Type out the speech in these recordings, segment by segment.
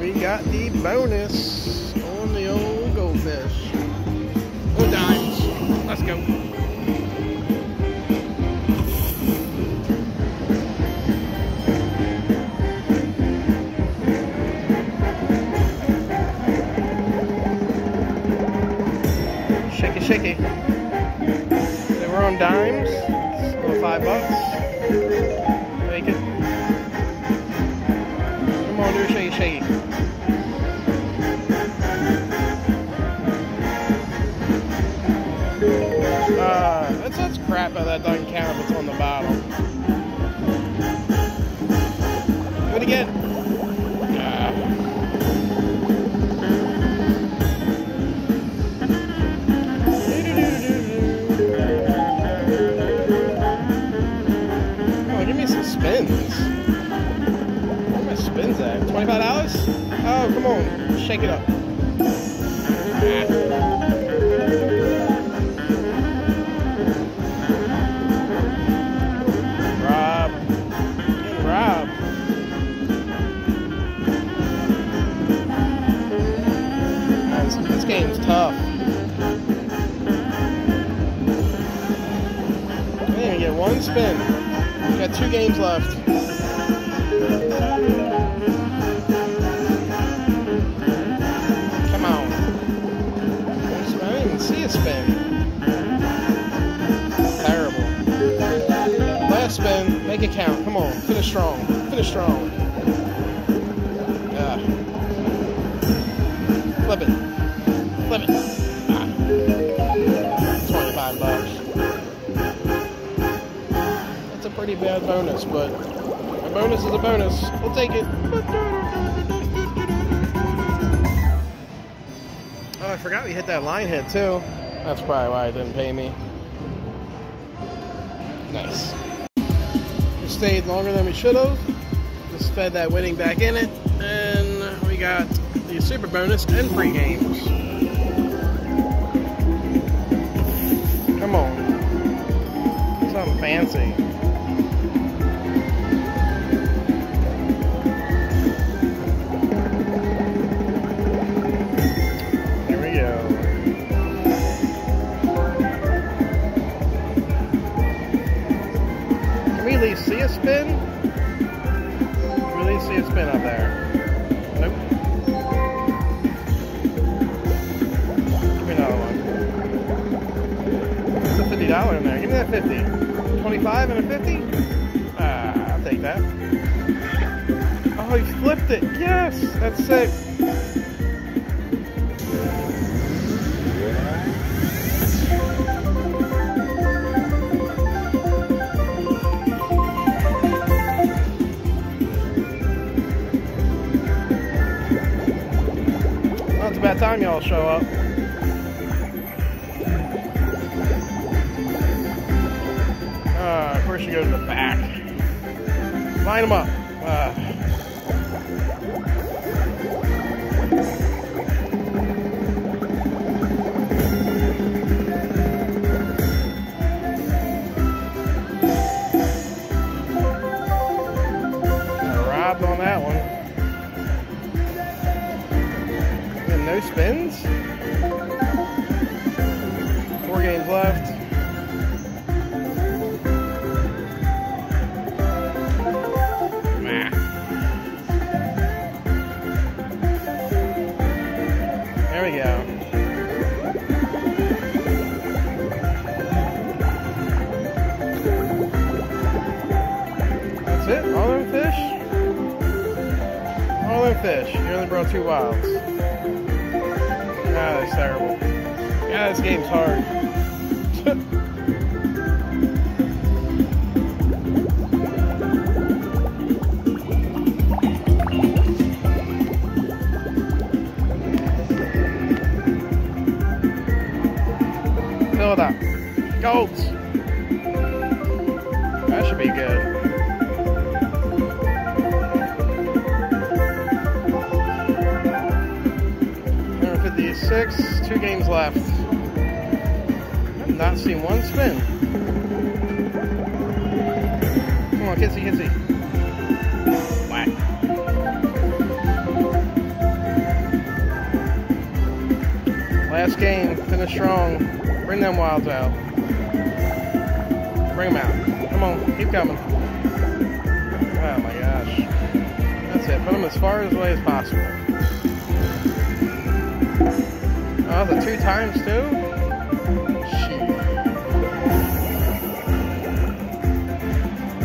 we got the bonus on the old goldfish. Oh, dimes. Let's go. Shaky, shaky. They were on dimes. So five bucks. Make it. Shaky, shaky. Uh, that's, that's crap but that doesn't count if it's on the bottom. Do it again. 25 hours? Oh, come on. Shake it up. Rob. Rob. This, this game's tough. We didn't get one spin. We got two games left. Count. Come on. Finish strong. Finish strong. Yeah. Flip it. Flip it. Ah. 25 bucks. That's a pretty bad bonus, but a bonus is a bonus. We'll take it. Oh, I forgot we hit that line hit too. That's probably why it didn't pay me. Nice. Stayed longer than we should have. Just fed that winning back in it, and we got the super bonus and free games. Come on. Something fancy. We see a spin? We see a spin up there? Nope. Give me another one. A fifty dollar in there. Give me that fifty. Twenty-five and a fifty? Ah, I'll take that. Oh, he flipped it. Yes, that's sick. Time y'all show up. Uh, of course you go to the back. Line them up. Uh, Spins. Four games left. There we go. That's it? All them fish? All them fish. You only brought two wilds. Ah, that's terrible. Yeah, this game's hard. Fill it up. That should be good. Six, two games left. I've not seen one spin. Come on, Kitsy, Kitsy. Whack. Last game, finish strong. Bring them wilds out. Bring them out. Come on, keep coming. Oh my gosh. That's it, put them as far away as possible. Oh, the two times too? Shoot.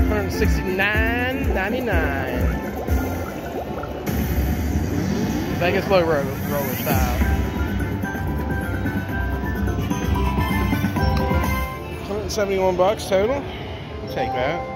169.99. Vegas low roller, roller style. 171 bucks total. Take that.